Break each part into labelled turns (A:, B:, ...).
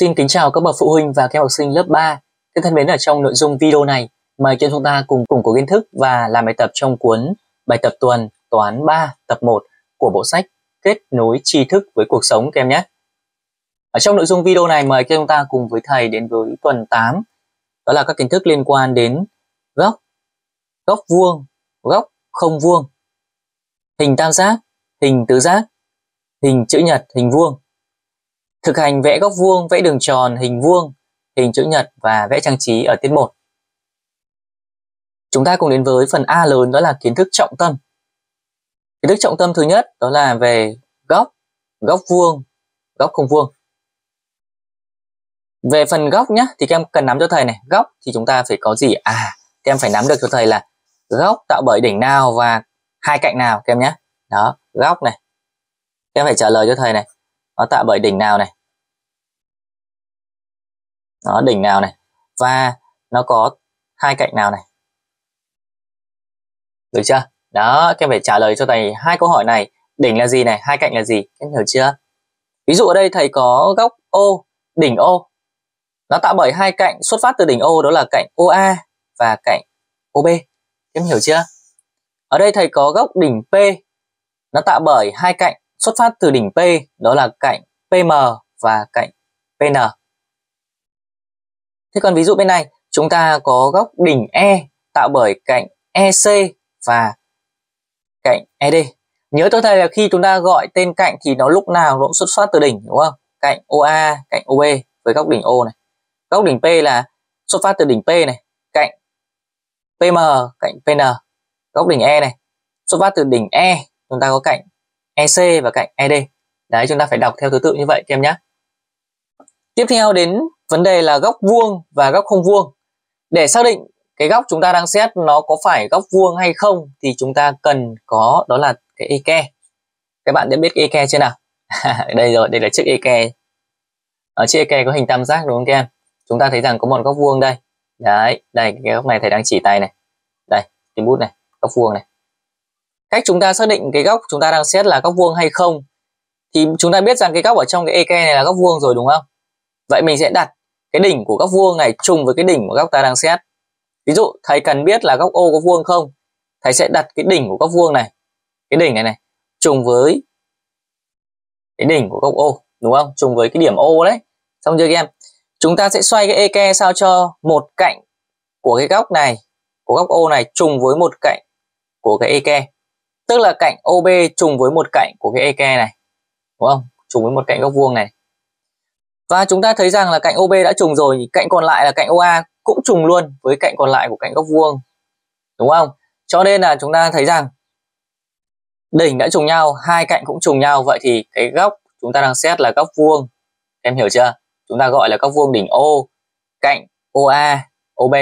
A: Xin kính chào các bậc phụ huynh và các em học sinh lớp 3. Các thân mến ở trong nội dung video này, mời cho chúng ta cùng củng cố kiến thức và làm bài tập trong cuốn Bài tập tuần toán 3 tập 1 của bộ sách Kết nối tri thức với cuộc sống các em nhé. Ở trong nội dung video này mời các chúng ta cùng với thầy đến với tuần 8. Đó là các kiến thức liên quan đến góc, góc vuông, góc không vuông, hình tam giác, hình tứ giác, hình chữ nhật, hình vuông Thực hành vẽ góc vuông, vẽ đường tròn, hình vuông, hình chữ nhật và vẽ trang trí ở tiết 1. Chúng ta cùng đến với phần A lớn đó là kiến thức trọng tâm. Kiến thức trọng tâm thứ nhất đó là về góc, góc vuông, góc không vuông. Về phần góc nhé thì các em cần nắm cho thầy này, góc thì chúng ta phải có gì? À, các em phải nắm được cho thầy là góc tạo bởi đỉnh nào và hai cạnh nào các em nhé. Đó, góc này. Các em phải trả lời cho thầy này nó tạo bởi đỉnh nào này? Nó đỉnh nào này? Và nó có hai cạnh nào này? Được chưa? Đó, các em phải trả lời cho thầy hai câu hỏi này. Đỉnh là gì này? Hai cạnh là gì? Em hiểu chưa? Ví dụ ở đây thầy có góc O, đỉnh O. Nó tạo bởi hai cạnh xuất phát từ đỉnh O, đó là cạnh OA và cạnh OB em hiểu chưa? Ở đây thầy có góc đỉnh P. Nó tạo bởi hai cạnh xuất phát từ đỉnh P đó là cạnh PM và cạnh PN. Thế còn ví dụ bên này chúng ta có góc đỉnh E tạo bởi cạnh EC và cạnh ED. Nhớ cho thầy là khi chúng ta gọi tên cạnh thì nó lúc nào nó cũng xuất phát từ đỉnh đúng không? Cạnh OA, cạnh OB với góc đỉnh O này. Góc đỉnh P là xuất phát từ đỉnh P này, cạnh PM, cạnh PN. Góc đỉnh E này xuất phát từ đỉnh E, chúng ta có cạnh EC và cạnh ED. Đấy chúng ta phải đọc theo thứ tự như vậy các em nhé. Tiếp theo đến vấn đề là góc vuông và góc không vuông. Để xác định cái góc chúng ta đang xét nó có phải góc vuông hay không thì chúng ta cần có đó là cái eke. Các bạn đã biết cái eke chưa nào? đây rồi, đây là chiếc eke. Ở chiếc eke có hình tam giác đúng không các em? Chúng ta thấy rằng có một góc vuông đây. Đấy, đây cái góc này thầy đang chỉ tay này. Đây, cái bút này, góc vuông này cách chúng ta xác định cái góc chúng ta đang xét là góc vuông hay không, thì chúng ta biết rằng cái góc ở trong cái eke này là góc vuông rồi, đúng không? Vậy mình sẽ đặt cái đỉnh của góc vuông này trùng với cái đỉnh của góc ta đang xét. Ví dụ, thầy cần biết là góc O có vuông không, thầy sẽ đặt cái đỉnh của góc vuông này, cái đỉnh này này, trùng với cái đỉnh của góc O, đúng không? Trùng với cái điểm O đấy. Xong chưa các em? Chúng ta sẽ xoay cái eke sao cho một cạnh của cái góc này, của góc O này trùng với một cạnh của cái eke tức là cạnh OB trùng với một cạnh của cái eke này, đúng không? Trùng với một cạnh góc vuông này. Và chúng ta thấy rằng là cạnh OB đã trùng rồi, cạnh còn lại là cạnh OA cũng trùng luôn với cạnh còn lại của cạnh góc vuông, đúng không? Cho nên là chúng ta thấy rằng đỉnh đã trùng nhau, hai cạnh cũng trùng nhau. Vậy thì cái góc chúng ta đang xét là góc vuông, em hiểu chưa? Chúng ta gọi là góc vuông đỉnh O, cạnh OA OB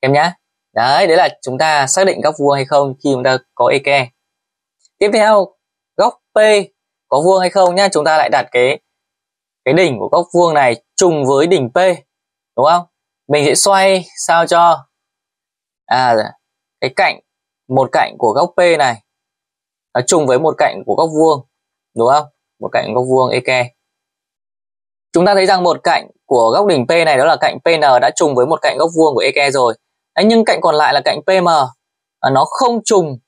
A: em nhé đấy đấy là chúng ta xác định góc vuông hay không khi chúng ta có eke tiếp theo, góc p có vuông hay không nhá, chúng ta lại đặt cái cái đỉnh của góc vuông này trùng với đỉnh p, đúng không? Mình sẽ xoay sao cho à cái cạnh, một cạnh của góc p này nó trùng với một cạnh của góc vuông, đúng không? Một cạnh góc vuông eke chúng ta thấy rằng một cạnh của góc đỉnh p này đó là cạnh pn đã trùng với một cạnh góc vuông của eke rồi. Đấy, nhưng cạnh còn lại là cạnh PM à, nó không trùng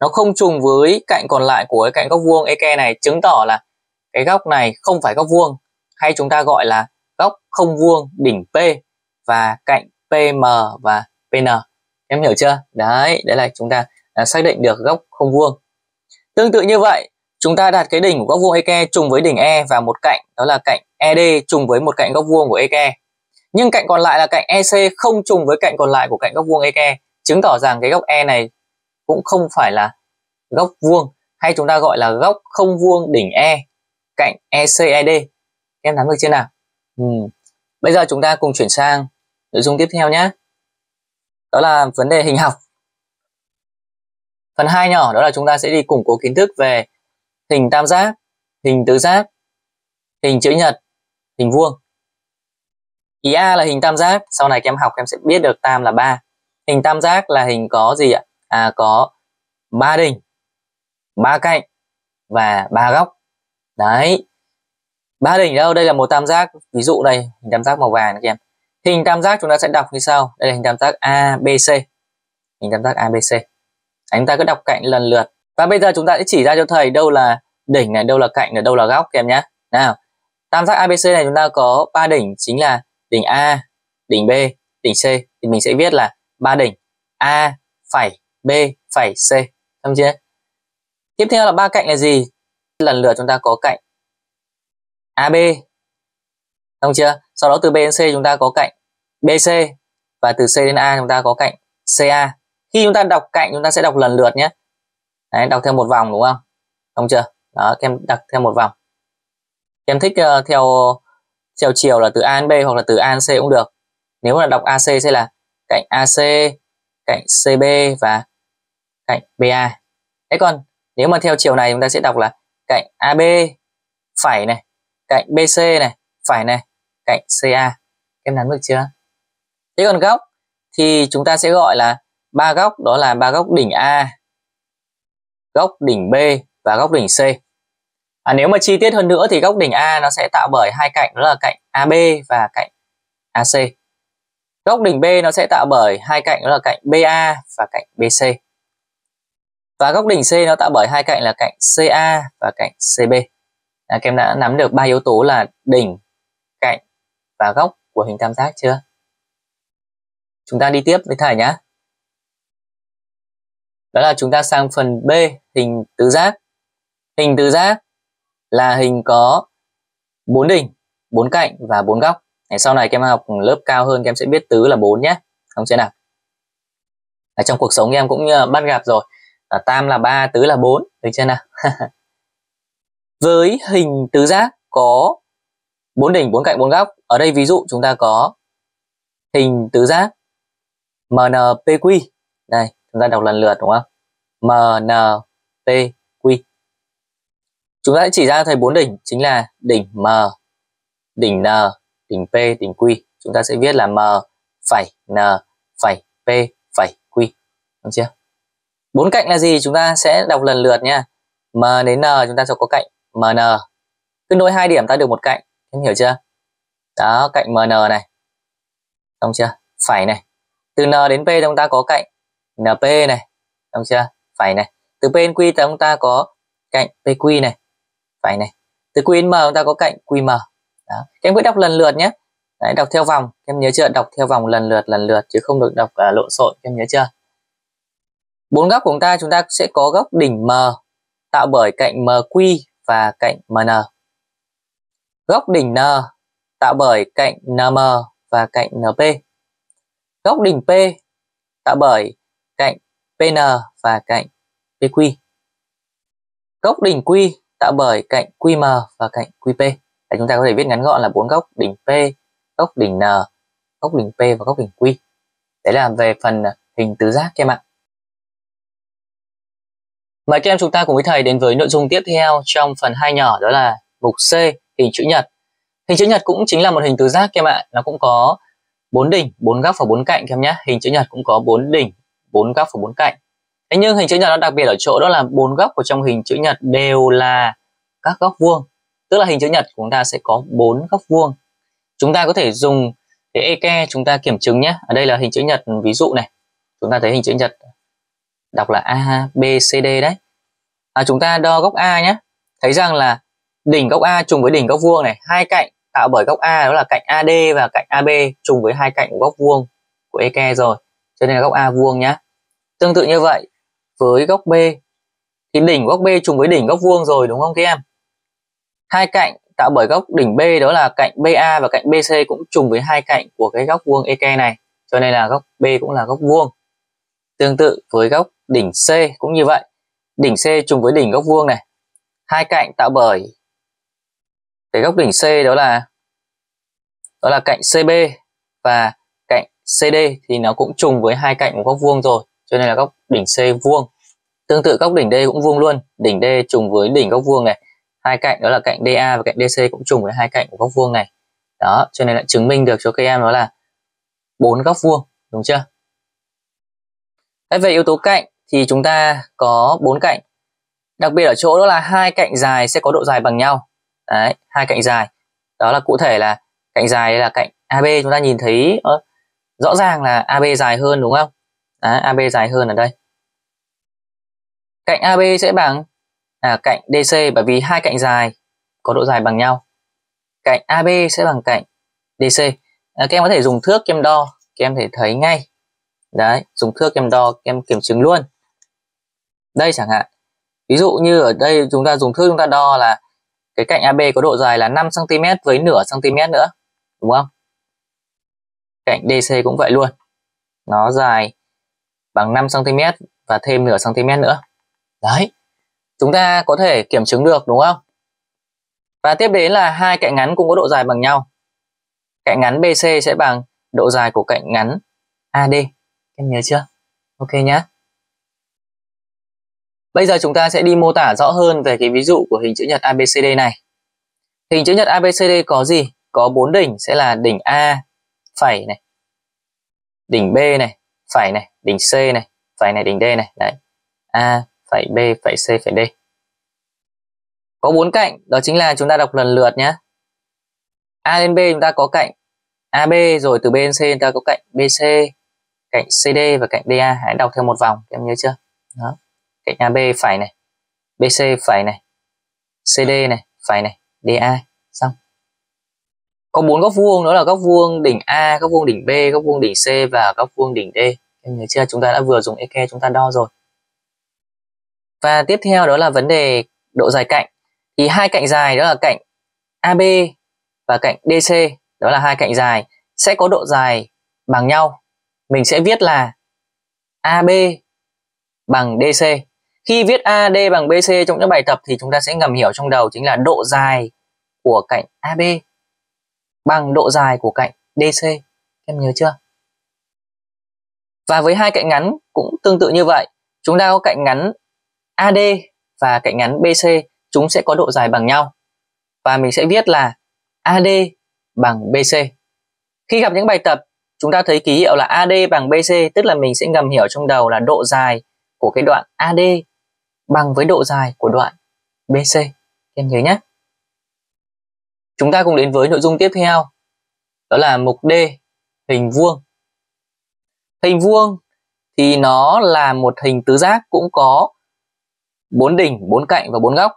A: nó không trùng với cạnh còn lại của cái cạnh góc vuông EK này chứng tỏ là cái góc này không phải góc vuông hay chúng ta gọi là góc không vuông đỉnh P và cạnh PM và PN em hiểu chưa? Đấy đấy là chúng ta à, xác định được góc không vuông. Tương tự như vậy chúng ta đặt cái đỉnh của góc vuông EK trùng với đỉnh E và một cạnh đó là cạnh ED trùng với một cạnh góc vuông của EK nhưng cạnh còn lại là cạnh EC không trùng với cạnh còn lại của cạnh góc vuông EK chứng tỏ rằng cái góc E này cũng không phải là góc vuông, hay chúng ta gọi là góc không vuông đỉnh E cạnh ECED em nắm được chưa nào? Ừ. bây giờ chúng ta cùng chuyển sang nội dung tiếp theo nhé đó là vấn đề hình học. Phần hai nhỏ, đó là chúng ta sẽ đi củng cố kiến thức về hình tam giác, hình tứ giác, hình chữ nhật, hình vuông. Ý A là hình tam giác, sau này các em học em sẽ biết được tam là 3. Hình tam giác là hình có gì ạ? À có ba đỉnh, ba cạnh và ba góc. Đấy. ba đỉnh đâu? Đây là một tam giác. Ví dụ đây hình tam giác màu vàng các em. Hình tam giác chúng ta sẽ đọc như sau. Đây là hình tam giác ABC hình tam giác ABC chúng ta cứ đọc cạnh lần lượt. Và bây giờ chúng ta sẽ chỉ ra cho thầy đâu là đỉnh này đâu là cạnh này đâu là góc các em nhé. Nào tam giác ABC này chúng ta có ba đỉnh chính là đỉnh A đỉnh B đỉnh C thì mình sẽ viết là ba đỉnh A phẩy B phẩy C Xong chưa? Tiếp theo là ba cạnh là gì? Lần lượt chúng ta có cạnh AB. Xong chưa? Sau đó từ B đến C chúng ta có cạnh BC và từ C đến A chúng ta có cạnh CA. Khi chúng ta đọc cạnh chúng ta sẽ đọc lần lượt nhé. Đấy, đọc theo một vòng đúng không? Xong chưa? Đó, em đọc theo một vòng. Em thích uh, theo theo chiều là từ A đến B hoặc là từ A đến C cũng được. Nếu là đọc AC sẽ là cạnh AC, cạnh CB và cạnh BA. Thế còn nếu mà theo chiều này chúng ta sẽ đọc là cạnh AB phải này, cạnh BC này, phải này, cạnh CA. Em nắm được chưa? Thế còn góc thì chúng ta sẽ gọi là ba góc đó là ba góc đỉnh A, góc đỉnh B và góc đỉnh C. À, nếu mà chi tiết hơn nữa thì góc đỉnh A nó sẽ tạo bởi hai cạnh đó là cạnh AB và cạnh AC. Góc đỉnh B nó sẽ tạo bởi hai cạnh đó là cạnh BA và cạnh BC. Và góc đỉnh C nó tạo bởi hai cạnh là cạnh CA và cạnh CB. À, các em đã nắm được ba yếu tố là đỉnh, cạnh và góc của hình tam giác chưa? Chúng ta đi tiếp với thầy nhé. Đó là chúng ta sang phần B, hình tứ giác. Hình tứ giác là hình có bốn đỉnh, bốn cạnh và bốn góc. Để sau này các em học lớp cao hơn các em sẽ biết tứ là bốn nhé. Không chưa nào? Ở trong cuộc sống em cũng ờ, bắt gặp rồi. À, tam là 3 tứ là 4 được chưa nào? Với hình tứ giác có bốn đỉnh bốn cạnh bốn góc. Ở đây ví dụ chúng ta có hình tứ giác MNPQ đây chúng ta đọc lần lượt đúng không? MNPQ chúng ta sẽ chỉ ra thầy bốn đỉnh chính là đỉnh M, đỉnh N, đỉnh P, đỉnh Q. Chúng ta sẽ viết là M, phẩy, N, phẩy, P, phẩy, Q. Đúng chưa? Bốn cạnh là gì? Chúng ta sẽ đọc lần lượt nha. M đến n, chúng ta sẽ có cạnh mn cứ nối hai điểm ta được một cạnh. Em hiểu chưa? Đó, cạnh mn này. Đúng chưa? Phải này. Từ n đến p chúng ta có cạnh np này. Đúng chưa? Phải này. Từ p đến q chúng ta có cạnh pq này phải này từ QM chúng ta có cạnh qm đó các em cứ đọc lần lượt nhé Đấy, đọc theo vòng em nhớ chưa đọc theo vòng lần lượt lần lượt chứ không được đọc uh, lộn xộn em nhớ chưa Bốn góc của chúng ta chúng ta sẽ có góc đỉnh M tạo bởi cạnh MQ và cạnh MN. Góc đỉnh N tạo bởi cạnh NM và cạnh NP. Góc đỉnh P tạo bởi cạnh PN và cạnh PQ. Góc đỉnh Q tạo bởi cạnh QM và cạnh QP. Để chúng ta có thể viết ngắn gọn là bốn góc đỉnh P, góc đỉnh N, góc đỉnh P và góc đỉnh Q. Đấy là về phần hình tứ giác các em ạ. Mời các em chúng ta cùng với thầy đến với nội dung tiếp theo trong phần hai nhỏ đó là mục C, hình chữ nhật. Hình chữ nhật cũng chính là một hình tứ giác các em ạ, nó cũng có bốn đỉnh, bốn góc và bốn cạnh các em nhé. Hình chữ nhật cũng có bốn đỉnh, bốn góc và bốn cạnh. Thế nhưng hình chữ nhật nó đặc biệt ở chỗ đó là bốn góc của trong hình chữ nhật đều là các góc vuông. Tức là hình chữ nhật của chúng ta sẽ có bốn góc vuông. Chúng ta có thể dùng cái eke chúng ta kiểm chứng nhé. Ở đây là hình chữ nhật ví dụ này. Chúng ta thấy hình chữ nhật đọc là A, B, C, D đấy. À, chúng ta đo góc A nhé. Thấy rằng là đỉnh góc A trùng với đỉnh góc vuông này, hai cạnh tạo bởi góc A đó là cạnh AD và cạnh AB trùng với hai cạnh của góc vuông của eke rồi. Cho nên là góc A vuông nhé. Tương tự như vậy với góc B thì đỉnh góc B trùng với đỉnh góc vuông rồi đúng không các em? Hai cạnh tạo bởi góc đỉnh B đó là cạnh BA và cạnh BC cũng trùng với hai cạnh của cái góc vuông EK này. Cho nên là góc B cũng là góc vuông. Tương tự với góc đỉnh C cũng như vậy. Đỉnh C trùng với đỉnh góc vuông này. Hai cạnh tạo bởi cái góc đỉnh C đó là đó là cạnh CB và cạnh CD thì nó cũng trùng với hai cạnh của góc vuông rồi, cho nên là góc đỉnh C vuông. Tương tự góc đỉnh D cũng vuông luôn, đỉnh D trùng với đỉnh góc vuông này. Hai cạnh đó là cạnh DA và cạnh DC cũng trùng với hai cạnh của góc vuông này. Đó, cho nên là chứng minh được cho các em đó là bốn góc vuông, đúng chưa? Thế về yếu tố cạnh thì chúng ta có bốn cạnh. Đặc biệt ở chỗ đó là hai cạnh dài sẽ có độ dài bằng nhau. đấy hai cạnh dài đó là cụ thể là cạnh dài là cạnh AB chúng ta nhìn thấy ờ, rõ ràng là AB dài hơn đúng không đấy, AB dài hơn ở đây. Cạnh AB sẽ bằng à, cạnh DC bởi vì hai cạnh dài có độ dài bằng nhau. Cạnh AB sẽ bằng cạnh DC à, các em có thể dùng thước kem đo các em thể thấy ngay. Đấy dùng thước kem đo các em kiểm chứng luôn. Đây chẳng hạn. Ví dụ như ở đây chúng ta dùng thước chúng ta đo là cái cạnh AB có độ dài là 5 cm với nửa cm nữa đúng không? Cạnh DC cũng vậy luôn. Nó dài bằng 5 cm và thêm nửa cm nữa. Đấy, chúng ta có thể kiểm chứng được, đúng không? Và tiếp đến là hai cạnh ngắn cũng có độ dài bằng nhau. Cạnh ngắn BC sẽ bằng độ dài của cạnh ngắn AD em nhớ chưa? Ok nhé bây giờ chúng ta sẽ đi mô tả rõ hơn về cái ví dụ của hình chữ nhật ABCD này. Hình chữ nhật ABCD có gì? Có bốn đỉnh, sẽ là đỉnh A phẩy này, đỉnh B này phẩy này, đỉnh C này phẩy này, đỉnh D này, đấy. A phẩy B phẩy C phẩy D. Có bốn cạnh, đó chính là chúng ta đọc lần lượt nhé A đến B chúng ta có cạnh AB rồi từ B đến C chúng ta có cạnh BC cạnh CD và cạnh DA hãy đọc theo một vòng em nhớ chưa? Đó. Cạnh AB phải này BC phải này CD này, phải này DA có bốn góc vuông đó là góc vuông đỉnh A, góc vuông đỉnh B, góc vuông đỉnh C và góc vuông đỉnh D. Em nhớ chưa? Chúng ta đã vừa dùng eke chúng ta đo rồi. Và tiếp theo đó là vấn đề độ dài cạnh. Thì hai cạnh dài đó là cạnh AB và cạnh DC đó là hai cạnh dài. Sẽ có độ dài bằng nhau. Mình sẽ viết là AB bằng DC khi viết AD bằng BC trong những bài tập thì chúng ta sẽ ngầm hiểu trong đầu chính là độ dài của cạnh AB bằng độ dài của cạnh DC em nhớ chưa? Và với hai cạnh ngắn cũng tương tự như vậy. Chúng ta có cạnh ngắn AD và cạnh ngắn BC chúng sẽ có độ dài bằng nhau. Và mình sẽ viết là AD bằng BC khi gặp những bài tập, chúng ta thấy ký hiệu là AD bằng BC tức là mình sẽ ngầm hiểu trong đầu là độ dài của cái đoạn AD bằng với độ dài của đoạn BC. Em nhớ nhé. Chúng ta cùng đến với nội dung tiếp theo. Đó là mục D, hình vuông. Hình vuông thì nó là một hình tứ giác cũng có bốn đỉnh, bốn cạnh và bốn góc.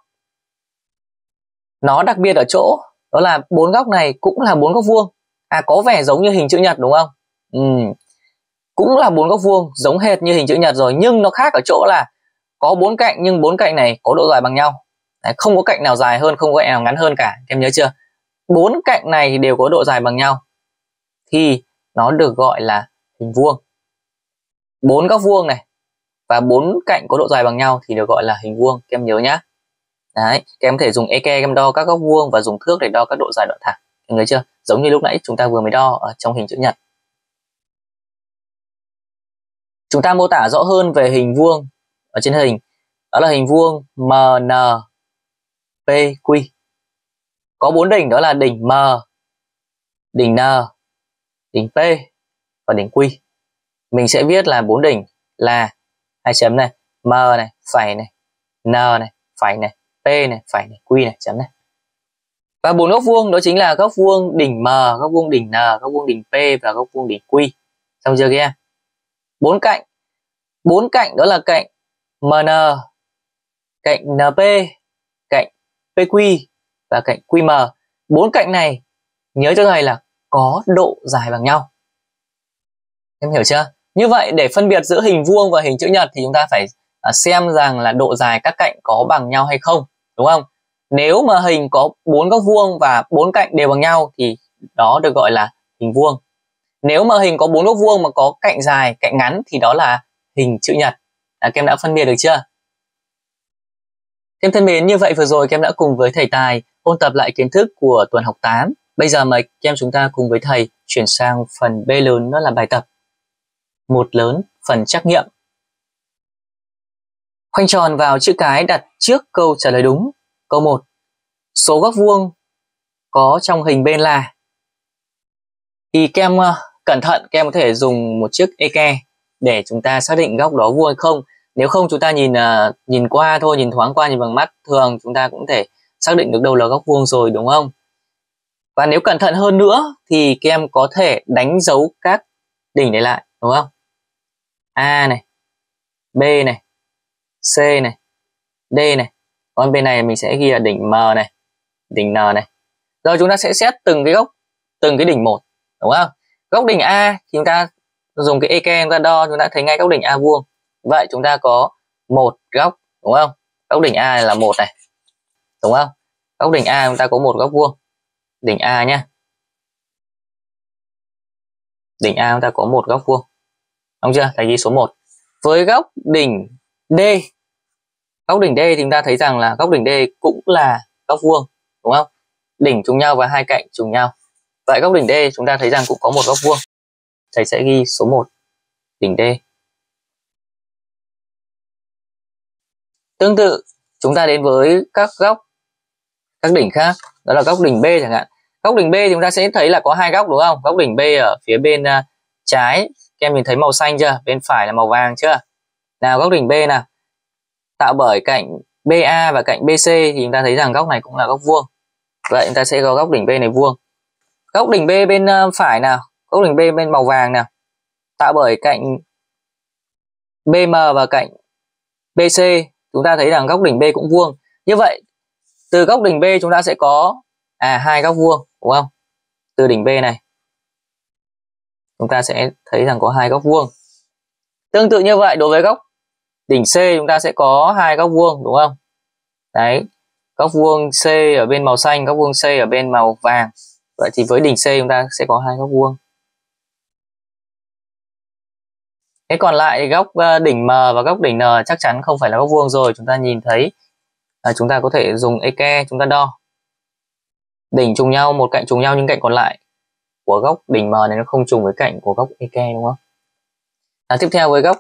A: Nó đặc biệt ở chỗ đó là bốn góc này cũng là bốn góc vuông. À có vẻ giống như hình chữ nhật đúng không? Ừ. Cũng là bốn góc vuông, giống hệt như hình chữ nhật rồi nhưng nó khác ở chỗ là có bốn cạnh nhưng bốn cạnh này có độ dài bằng nhau Đấy, không có cạnh nào dài hơn không có cạnh nào ngắn hơn cả em nhớ chưa bốn cạnh này đều có độ dài bằng nhau. Thì nó được gọi là hình vuông. Bốn góc vuông này và bốn cạnh có độ dài bằng nhau thì được gọi là hình vuông em nhớ nhá. Đấy, các em có thể dùng eke em đo các góc vuông và dùng thước để đo các độ dài đoạn thẳng. Em nhớ chưa? Giống như lúc nãy chúng ta vừa mới đo ở trong hình chữ nhật. Chúng ta mô tả rõ hơn về hình vuông ở trên hình. Đó là hình vuông MNPQ có bốn đỉnh đó là đỉnh M đỉnh N đỉnh P và đỉnh Q. Mình sẽ viết là bốn đỉnh là hai chấm này M này phải này N này phải này P này phải này Q này chấm này. Và bốn góc vuông đó chính là góc vuông đỉnh M góc vuông đỉnh N góc vuông đỉnh P và góc vuông đỉnh Q. Xong chưa kia? Bốn cạnh bốn cạnh đó là cạnh MN, cạnh NP, cạnh PQ và cạnh QM. Bốn cạnh này nhớ cho thầy là có độ dài bằng nhau. Em hiểu chưa? Như vậy để phân biệt giữa hình vuông và hình chữ nhật thì chúng ta phải à, xem rằng là độ dài các cạnh có bằng nhau hay không, đúng không? Nếu mà hình có bốn góc vuông và bốn cạnh đều bằng nhau thì đó được gọi là hình vuông. Nếu mà hình có bốn góc vuông mà có cạnh dài, cạnh ngắn thì đó là hình chữ nhật à, các em đã phân biệt được chưa Kem thân mến, như vậy vừa rồi kem đã cùng với thầy Tài ôn tập lại kiến thức của tuần học 8. Bây giờ mời kem chúng ta cùng với thầy chuyển sang phần B lớn đó là bài tập. Một lớn, phần trắc nghiệm. Khoanh tròn vào chữ cái đặt trước câu trả lời đúng. Câu 1. Số góc vuông có trong hình bên là thì kem ờ, cẩn thận kem có thể dùng một chiếc eke để chúng ta xác định góc đó vuông hay không nếu không chúng ta nhìn uh, nhìn qua thôi nhìn thoáng qua nhìn bằng mắt thường chúng ta cũng thể xác định được đâu là góc vuông rồi đúng không? Và nếu cẩn thận hơn nữa thì các em có thể đánh dấu các đỉnh này lại đúng không? A này B này C này D này. Còn bên này mình sẽ ghi là đỉnh M này đỉnh N này. Rồi chúng ta sẽ xét từng cái góc từng cái đỉnh một đúng không? Góc đỉnh A thì chúng ta dùng cái eke chúng ta đo chúng ta thấy ngay góc đỉnh A vuông vậy chúng ta có một góc, đúng không? Góc đỉnh A là một này, đúng không? Góc đỉnh A chúng ta có một góc vuông. Đỉnh A nhé đỉnh A chúng ta có một góc vuông. Đúng chưa? Thầy ghi số 1 với góc đỉnh D, góc đỉnh D thì chúng ta thấy rằng là góc đỉnh D cũng là góc vuông, đúng không? Đỉnh trùng nhau và hai cạnh trùng nhau. Vậy góc đỉnh D chúng ta thấy rằng cũng có một góc vuông. Thầy sẽ ghi số 1 đỉnh D. tương tự chúng ta đến với các góc các đỉnh khác đó là góc đỉnh B chẳng hạn. Góc đỉnh B thì chúng ta sẽ thấy là có hai góc đúng không? Góc đỉnh B ở phía bên uh, trái các em nhìn thấy màu xanh chưa? Bên phải là màu vàng chưa? Nào góc đỉnh B nào. Tạo bởi cạnh BA và cạnh BC thì chúng ta thấy rằng góc này cũng là góc vuông. Vậy chúng ta sẽ có góc đỉnh B này vuông. Góc đỉnh B bên uh, phải nào. Góc đỉnh B bên màu vàng nào. Tạo bởi cạnh BM và cạnh BC chúng ta thấy rằng góc đỉnh B cũng vuông. Như vậy, từ góc đỉnh B chúng ta sẽ có à hai góc vuông, đúng không? Từ đỉnh B này, chúng ta sẽ thấy rằng có hai góc vuông. Tương tự như vậy, đối với góc đỉnh C chúng ta sẽ có hai góc vuông, đúng không? Đấy, góc vuông C ở bên màu xanh, góc vuông C ở bên màu vàng. Vậy thì với đỉnh C chúng ta sẽ có hai góc vuông. Thế còn lại góc ờ, đỉnh M và góc đỉnh N chắc chắn không phải là góc vuông rồi. Chúng ta nhìn thấy à, chúng ta có thể dùng eke chúng ta đo. Đỉnh trùng nhau, một cạnh trùng nhau nhưng cạnh còn lại của góc đỉnh M này nó không trùng với cạnh của góc eke đúng không? À, tiếp theo với góc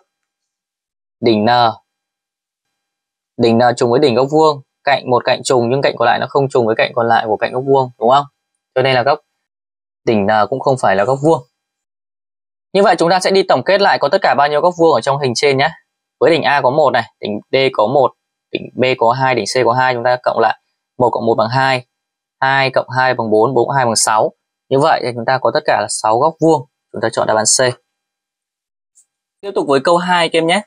A: đỉnh N. Đỉnh N trùng với đỉnh góc vuông, cạnh một cạnh trùng nhưng cạnh còn lại nó không trùng với cạnh còn lại của cạnh góc vuông đúng không? Cho nên là góc đỉnh N cũng không phải là góc vuông. Như vậy chúng ta sẽ đi tổng kết lại có tất cả bao nhiêu góc vuông ở trong hình trên nhé. Với đỉnh A có 1 này, đỉnh D có 1, đỉnh B có 2, đỉnh C có 2 chúng ta cộng lại 1 cộng 1 bằng 2, 2 cộng 2 bằng 4, 4 cộng 2 bằng 6. Như vậy thì chúng ta có tất cả là 6 góc vuông. Chúng ta chọn đáp án C. Tiếp tục với câu 2 các em nhé.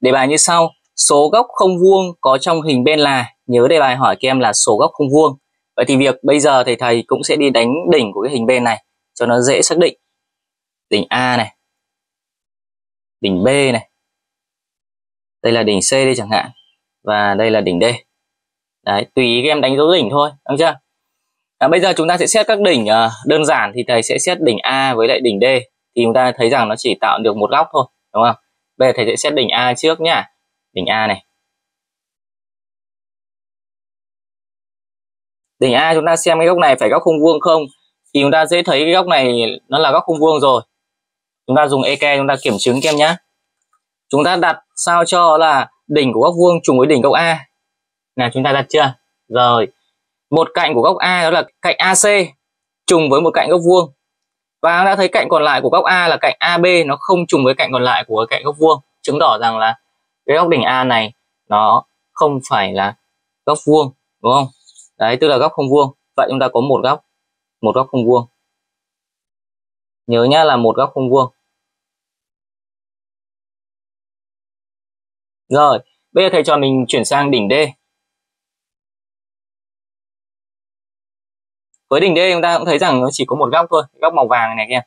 A: Đề bài như sau. Số góc không vuông có trong hình bên là nhớ đề bài hỏi các em là số góc không vuông. Vậy thì việc bây giờ thì thầy cũng sẽ đi đánh đỉnh của cái hình bên này cho nó dễ xác định đỉnh A này. Đỉnh B này. Đây là đỉnh C đây chẳng hạn. Và đây là đỉnh D. Đấy tùy ý các em đánh dấu đỉnh thôi đúng chưa? À, bây giờ chúng ta sẽ xét các đỉnh à, đơn giản thì thầy sẽ xét đỉnh A với lại đỉnh D. Thì chúng ta thấy rằng nó chỉ tạo được một góc thôi đúng không? Bây giờ thầy sẽ xét đỉnh A trước nhá. Đỉnh A này. Đỉnh A chúng ta xem cái góc này phải góc khung vuông không? Thì chúng ta dễ thấy cái góc này nó là góc khung vuông rồi chúng ta dùng eke chúng ta kiểm chứng kem nhé chúng ta đặt sao cho là đỉnh của góc vuông trùng với đỉnh góc A. Nè chúng ta đặt chưa? Rồi. Một cạnh của góc A đó là cạnh AC trùng với một cạnh góc vuông. Và đã thấy cạnh còn lại của góc A là cạnh AB nó không trùng với cạnh còn lại của cạnh góc vuông. Chứng tỏ rằng là cái góc đỉnh A này nó không phải là góc vuông, đúng không? Đấy, tức là góc không vuông. Vậy chúng ta có một góc một góc không vuông nhớ nhá là một góc không vuông. Rồi, bây giờ thầy cho mình chuyển sang đỉnh D. Với đỉnh D chúng ta cũng thấy rằng nó chỉ có một góc thôi, góc màu vàng này kia.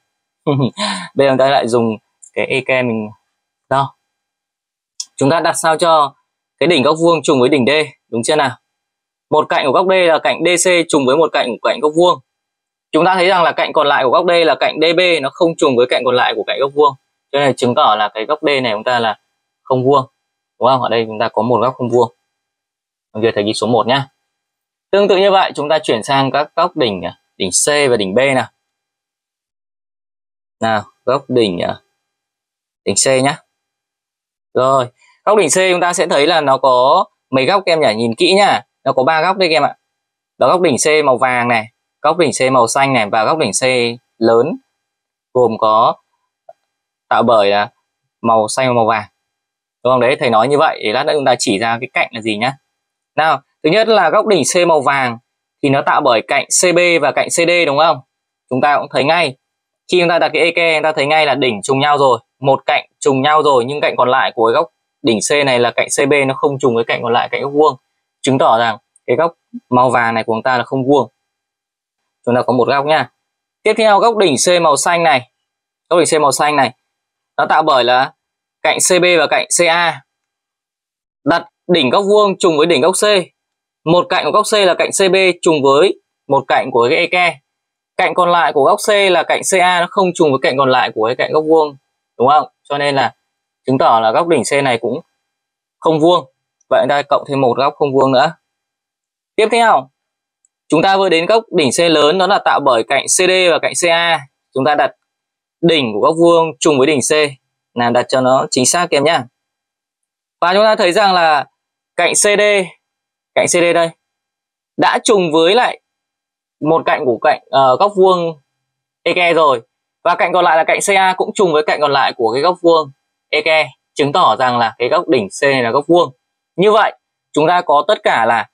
A: Bây giờ chúng ta lại dùng cái eke mình đo. Chúng ta đặt sao cho cái đỉnh góc vuông trùng với đỉnh D, đúng chưa nào? Một cạnh của góc D là cạnh DC trùng với một cạnh của cạnh góc vuông chúng ta thấy rằng là cạnh còn lại của góc D là cạnh DB nó không trùng với cạnh còn lại của cạnh góc vuông. Cho nên chứng tỏ là cái góc D này chúng ta là không vuông, đúng không? Ở đây chúng ta có một góc không vuông. Bây giờ thầy ghi số 1 nhá. Tương tự như vậy, chúng ta chuyển sang các góc đỉnh à, đỉnh C và đỉnh B nào. Nào, góc đỉnh à, đỉnh C nhá. Rồi, góc đỉnh C chúng ta sẽ thấy là nó có mấy góc em nhỉ? Nhìn kỹ nhá. Nó có ba góc đây em ạ. Đó, góc đỉnh C màu vàng này góc đỉnh C màu xanh này và góc đỉnh C lớn, gồm có tạo bởi là màu xanh và màu vàng. Đúng không? Đấy, thầy nói như vậy thì lát nữa chúng ta chỉ ra cái cạnh là gì nhá. Nào, thứ nhất là góc đỉnh C màu vàng thì nó tạo bởi cạnh CB và cạnh CD đúng không? Chúng ta cũng thấy ngay. Khi chúng ta đặt cái eke chúng ta thấy ngay là đỉnh trùng nhau rồi. Một cạnh trùng nhau rồi, nhưng cạnh còn lại của cái góc đỉnh C này là cạnh CB nó không trùng với cạnh còn lại, cạnh góc vuông. Chứng tỏ rằng cái góc màu vàng này của chúng ta là không vuông chúng ta có một góc nha tiếp theo, góc đỉnh C màu xanh này. Góc đỉnh C màu xanh này. Nó tạo bởi là cạnh CB và cạnh CA đặt đỉnh góc vuông trùng với đỉnh góc C. Một cạnh của góc C là cạnh CB trùng với một cạnh của cái eke cạnh còn lại của góc C là cạnh CA nó không trùng với cạnh còn lại của cái cạnh góc vuông, đúng không? Cho nên là chứng tỏ là góc đỉnh C này cũng không vuông. Vậy chúng ta cộng thêm một góc không vuông nữa. Tiếp theo chúng ta vừa đến góc đỉnh C lớn đó là tạo bởi cạnh CD và cạnh CA chúng ta đặt đỉnh của góc vuông trùng với đỉnh C. Là đặt cho nó chính xác kèm nhá. Và chúng ta thấy rằng là cạnh CD cạnh CD đây đã trùng với lại một cạnh của cạnh uh, góc vuông EKE rồi. Và cạnh còn lại là cạnh CA cũng trùng với cạnh còn lại của cái góc vuông EKE chứng tỏ rằng là cái góc đỉnh C này là góc vuông. Như vậy chúng ta có tất cả là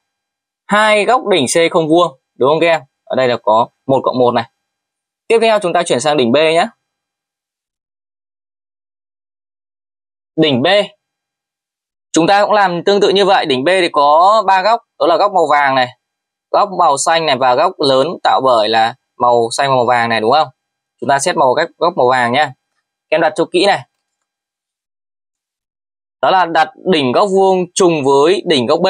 A: hai góc đỉnh C không vuông, đúng không các em? Ở đây là có một cộng một này. Tiếp theo chúng ta chuyển sang đỉnh B nhé đỉnh B. Chúng ta cũng làm tương tự như vậy. Đỉnh B thì có ba góc, đó là góc màu vàng này, góc màu xanh này và góc lớn tạo bởi là màu xanh và màu vàng này, đúng không? Chúng ta xét màu cách góc màu vàng nhé em đặt cho kỹ này. Đó là đặt đỉnh góc vuông trùng với đỉnh góc B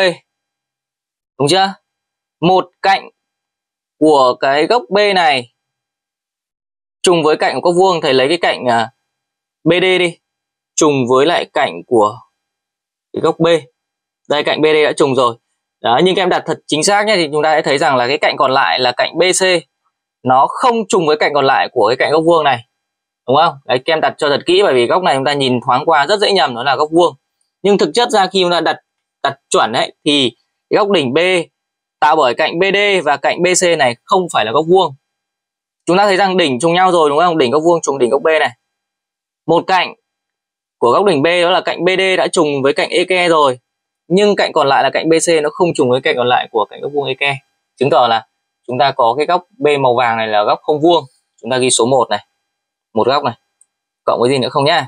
A: đúng chưa? Một cạnh của cái góc B này, trùng với cạnh của góc vuông, thầy lấy cái cạnh à, BD đi, trùng với lại cạnh của cái góc B. Đây, cạnh BD đã trùng rồi. Đó, nhưng các em đặt thật chính xác nhé, thì chúng ta sẽ thấy rằng là cái cạnh còn lại là cạnh BC nó không trùng với cạnh còn lại của cái cạnh góc vuông này. Đúng không? Đấy, các em đặt cho thật kỹ, bởi vì góc này chúng ta nhìn thoáng qua rất dễ nhầm nó là góc vuông. Nhưng thực chất ra khi chúng ta đặt đặt chuẩn ấy, thì góc đỉnh B, tạo bởi cạnh BD và cạnh BC này không phải là góc vuông. Chúng ta thấy rằng đỉnh trùng nhau rồi, đúng không? Đỉnh góc vuông trùng đỉnh góc B này. Một cạnh của góc đỉnh B đó là cạnh BD đã trùng với cạnh EK rồi, nhưng cạnh còn lại là cạnh BC nó không trùng với cạnh còn lại của cạnh góc vuông EK chứng tỏ là chúng ta có cái góc B màu vàng này là góc không vuông. Chúng ta ghi số 1 này, một góc này. Cộng với gì nữa không nhá?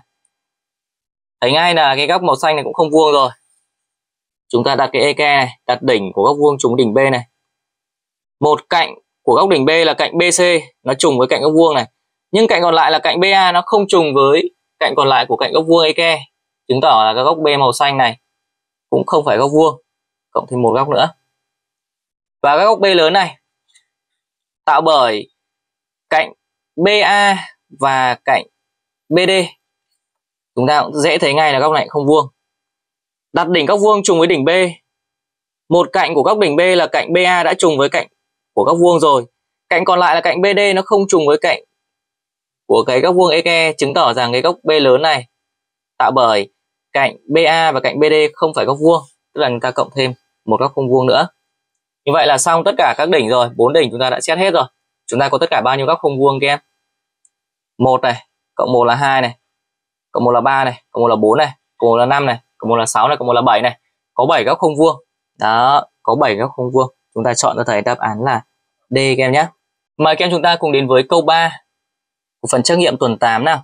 A: Thấy ngay là cái góc màu xanh này cũng không vuông rồi chúng ta đặt cái EK này, đặt đỉnh của góc vuông trùng đỉnh B này. Một cạnh của góc đỉnh B là cạnh BC nó trùng với cạnh góc vuông này. Nhưng cạnh còn lại là cạnh BA nó không trùng với cạnh còn lại của cạnh góc vuông EK chứng tỏ là cái góc B màu xanh này cũng không phải góc vuông, cộng thêm một góc nữa. Và các góc B lớn này, tạo bởi cạnh BA và cạnh BD chúng ta cũng dễ thấy ngay là góc này không vuông đặt đỉnh góc vuông trùng với đỉnh B. Một cạnh của góc đỉnh B là cạnh BA đã trùng với cạnh của góc vuông rồi. Cạnh còn lại là cạnh BD nó không trùng với cạnh của cái góc vuông EK chứng tỏ rằng cái góc B lớn này tạo bởi cạnh BA và cạnh BD không phải góc vuông, tức là người ta cộng thêm một góc không vuông nữa. Như vậy là xong tất cả các đỉnh rồi, bốn đỉnh chúng ta đã xét hết rồi. Chúng ta có tất cả bao nhiêu góc không vuông các em? Một này, cộng một là hai này, cộng một là ba này, cộng một là bốn này, cộng một là năm này có một là sáu này, có một là bảy này. Có 7 góc không vuông. Đó, có 7 góc không vuông. Chúng ta chọn cho thầy đáp án là D các em nhé. Mời các em chúng ta cùng đến với câu 3 của phần trắc nghiệm tuần 8 nào.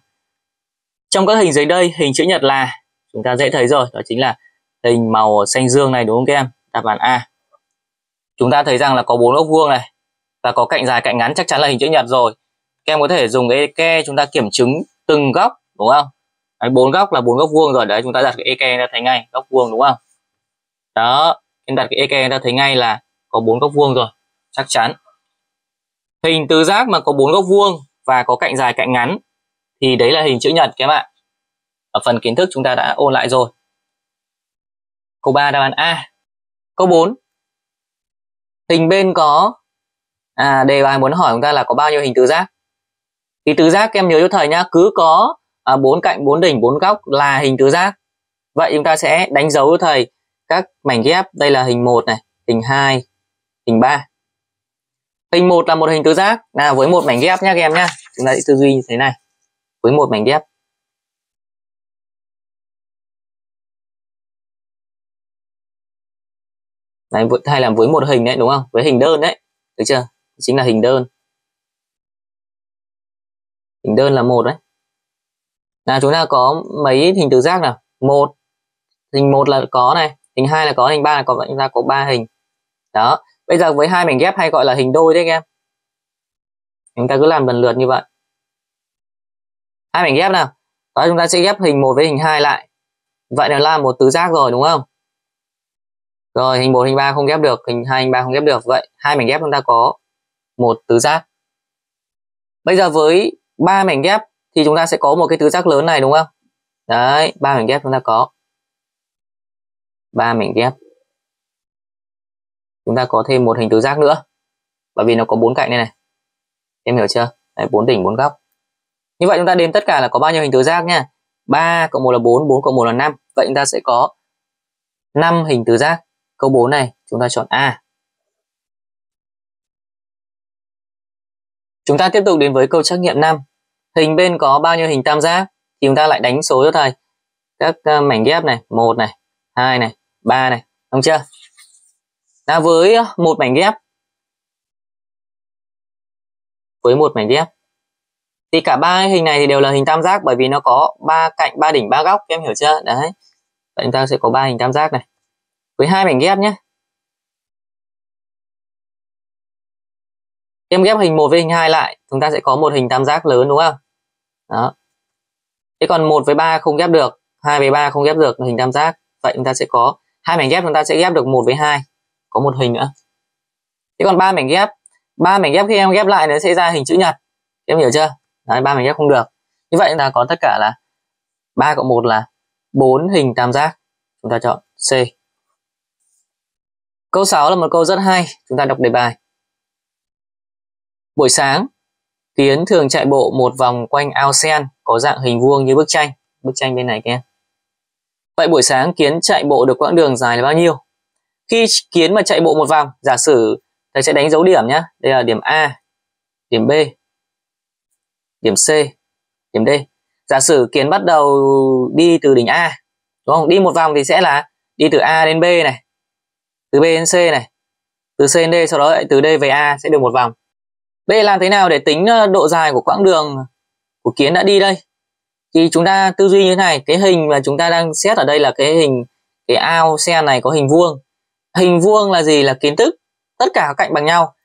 A: Trong các hình dưới đây, hình chữ nhật là, chúng ta dễ thấy rồi, đó chính là hình màu xanh dương này, đúng không các em? Đáp án A. Chúng ta thấy rằng là có bốn góc vuông này và có cạnh dài, cạnh ngắn, chắc chắn là hình chữ nhật rồi. Các em có thể dùng cái ke chúng ta kiểm chứng từng góc, đúng không? Bốn góc là bốn góc vuông rồi. Đấy, chúng ta đặt cái eke ra thấy ngay, góc vuông đúng không? Đó, em đặt cái eke ra thấy ngay là có bốn góc vuông rồi, chắc chắn. Hình tứ giác mà có bốn góc vuông và có cạnh dài, cạnh ngắn thì đấy là hình chữ nhật các bạn. Ở phần kiến thức chúng ta đã ôn lại rồi. Câu 3 đáp án A. Câu 4 hình bên có à đề bài muốn hỏi chúng ta là có bao nhiêu hình tứ giác? Thì tứ giác em nhớ cho thầy nhá, cứ có à, bốn cạnh bốn đỉnh bốn góc là hình tứ giác vậy chúng ta sẽ đánh dấu thầy các mảnh ghép đây là hình 1 này hình 2 hình 3 hình 1 là một hình tứ giác là với một mảnh ghép nhá các em nhá chúng ta sẽ tư duy như thế này với một mảnh ghép Đấy, hay là với một hình đấy đúng không? Với hình đơn đấy. Được chưa? Chính là hình đơn. Hình đơn là một đấy là chúng ta có mấy hình tứ giác nào? Một. Hình một là có này, hình hai là có, hình ba là có vậy chúng ta có ba hình. Đó. Bây giờ với hai mảnh ghép hay gọi là hình đôi đấy các em. Chúng ta cứ làm lần lượt như vậy. Hai mảnh ghép nào? Đó chúng ta sẽ ghép hình một với hình hai lại. Vậy là làm một tứ giác rồi đúng không? Rồi hình 1 hình 3 không ghép được, hình 2 hình 3 không ghép được. Vậy hai mảnh ghép chúng ta có một tứ giác. Bây giờ với ba mảnh ghép thì chúng ta sẽ có một cái tứ giác lớn này đúng không? Đấy, ba mảnh ghép chúng ta có ba mảnh ghép. Chúng ta có thêm một hình tứ giác nữa. Bởi vì nó có bốn cạnh đây này. Em hiểu chưa? Đấy, bốn đỉnh, bốn góc. Như vậy chúng ta đếm tất cả là có bao nhiêu hình tứ giác nha. 3 cộng 1 là 4, 4 cộng 1 là 5. Vậy chúng ta sẽ có 5 hình tứ giác. Câu 4 này chúng ta chọn A. Chúng ta tiếp tục đến với câu trắc nghiệm 5. Hình bên có bao nhiêu hình tam giác thì chúng ta lại đánh số cho thầy. Các ờ, mảnh ghép này, một này, hai này, ba này, đúng chưa? Là với ờ, một mảnh ghép. Với một mảnh ghép. Thì cả ba hình này thì đều là hình tam giác bởi vì nó có ba cạnh ba đỉnh ba góc em hiểu chưa? Đấy. Vậy chúng ta sẽ có ba hình tam giác này. Với hai mảnh ghép nhé. Em ghép hình một với hình hai lại chúng ta sẽ có một hình tam giác lớn đúng không? Đó. Thế còn một với ba không ghép được hai với ba không ghép được hình tam giác. Vậy chúng ta sẽ có hai mảnh ghép chúng ta sẽ ghép được một với hai. Có một hình nữa. Thế còn ba mảnh ghép ba mảnh ghép khi em ghép lại nó sẽ ra hình chữ nhật. Em hiểu chưa? Đấy, ba mảnh ghép không được. Như vậy là có tất cả là 3 cộng 1 là 4 hình tam giác. Chúng ta chọn C. Câu 6 là một câu rất hay. Chúng ta đọc đề bài. Buổi sáng Tiến thường chạy bộ một vòng quanh ao sen có dạng hình vuông như bức tranh bức tranh bên này kia vậy buổi sáng Kiến chạy bộ được quãng đường dài là bao nhiêu khi Kiến mà chạy bộ một vòng giả sử thầy sẽ đánh dấu điểm nhé đây là điểm A điểm B điểm C, điểm D. Giả sử kiến bắt đầu đi từ đỉnh A, đúng không? Đi một vòng thì sẽ là đi từ A đến B này, từ B đến C này, từ C đến D, sau đó lại từ D về A sẽ được một vòng. Vậy làm thế nào để tính ờ, độ dài của quãng đường của kiến đã đi đây? Thì chúng ta tư duy như thế này, cái hình mà chúng ta đang xét ở đây là cái hình cái ao xe này có hình vuông. Hình vuông là gì? Là kiến thức tất cả các cạnh bằng nhau.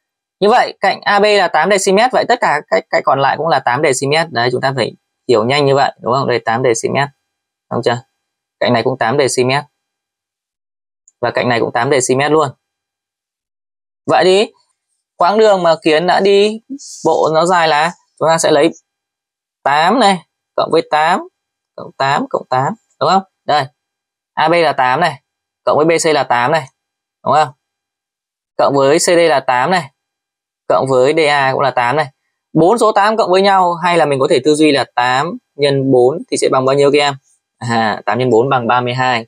A: Như vậy cạnh AB là 8 dm vậy tất cả các cạnh còn lại cũng là 8 dm đấy chúng ta phải hiểu nhanh như vậy đúng không? Đây 8 dm đúng chưa? Cạnh này cũng 8 dm và cạnh này cũng 8 dm luôn. Vậy thì quãng đường mà kiến đã đi bộ nó dài là chúng ta sẽ lấy 8 này cộng với 8 cộng 8 cộng 8 đúng không đây AB là 8 này cộng với BC là 8 này đúng không cộng với CD là 8 này cộng với DA cũng là 8 này. 4 số 8 cộng với nhau hay là mình có thể tư duy là 8 nhân 4 thì sẽ bằng bao nhiêu các em? À, 8 nhân 4 bằng 32.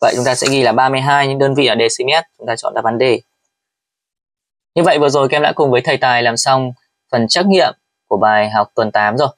A: Vậy chúng ta sẽ ghi là 32 những đơn vị ở decimet chúng ta chọn đáp án D. Như vậy vừa rồi các em đã cùng với thầy Tài làm xong phần trắc nghiệm của bài học tuần 8 rồi.